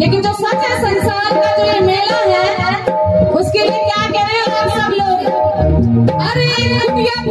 लेकिन जो सच है, संसार का जो ये मेला है, उसके लिए क्या कह रहे हो आप सब लोग? अरे कुटिया